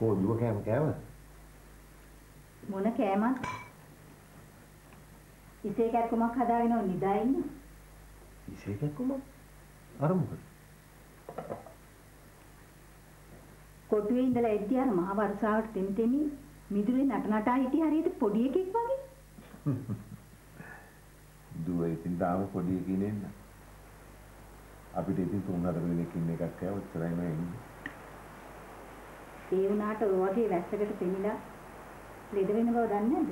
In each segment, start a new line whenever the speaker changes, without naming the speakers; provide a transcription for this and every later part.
කෝ දුව කෑම කෑවද?
මොන කෑමක්? ඉසේ කැක්කමක් හදාගෙන නිදා ඉන්න.
ඉසේ කැක්කමක්? අර මොකද?
කොටුවේ ඉඳලා එද්දි අර මහ වර්ෂාවට තෙමි තෙමි මිදුලේ නට නටා හිටිය හරියට පොඩි එකෙක් වගේ.
දුව ඉතින් තාම පොඩි එකී නෙන්න. අපිට ඉතින් තුන් හතර දිනක් ඉන්න එකක් කෑ ඔච්චරයි නෑ ඉන්නේ.
ඒ වුණාට ඔය වගේ වැස්සකට පෙනිලා ලෙඩ වෙන බව දන්නේ නැද්ද?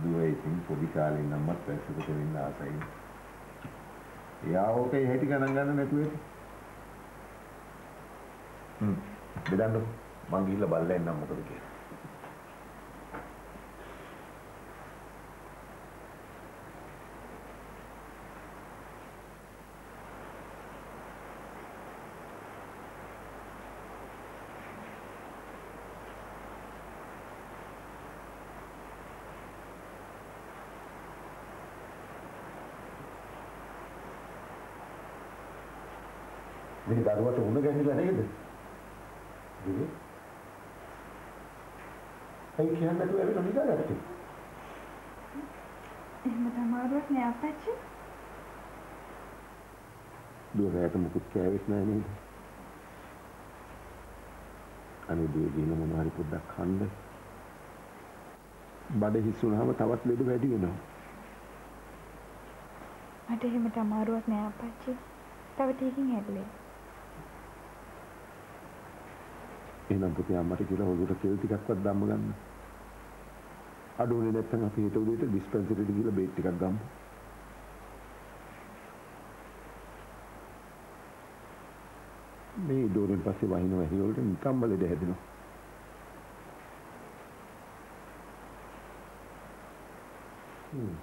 දුව ඉතින් පොඩි කාලේ ඉන්නම්මත් වැස්සකට වෙන්න ආසයි. එයා ඕකේ හැටි ගණන් ගන්න නැතුව ඇති. හ්ම් බෙදන්න මං ගිහිල්ලා බලලා එන්නම් මොකද කියලා. මේ දරුවට උණ ගැහිලා නේද? දිවි. ඇයි කියන්නේ නැතුව ඇවිල්ලා නිදාගත්තේ?
එහෙම තමාරුවක් නෑ අපච්චි.
දුව රැයට මුකුත් කෑවෙත් නෑ නේද? අනේ දුව දින මොන හරි පොඩ්ඩක් කන්න. බඩ හිස් වුණාම තවත් ලෙඩ වැඩි වෙනවා.
මට එහෙම තමාරුවක් නෑ අපච්චි. තව ටිකකින් හැදලේ.
එහෙනම් පුතේ අම්මට කියලා හොඳට තෙල් ටිකක්වත් දැම්ම ගන්න. අඩුවනේ නැත්නම් අපි හෙට උදේට ඩිස්පෙන්සරියට ගිහලා බේත් ටිකක් ගමු. මේ දෝරෙන් පස්සේ වහින වැහි වලට නිකම්ම ලෙඩ හැදෙනවා. හ්ම්.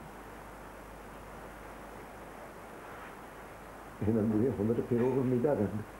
එහෙනම් දුවේ හොඳට පෙරෝගම් නිදා ගන්න.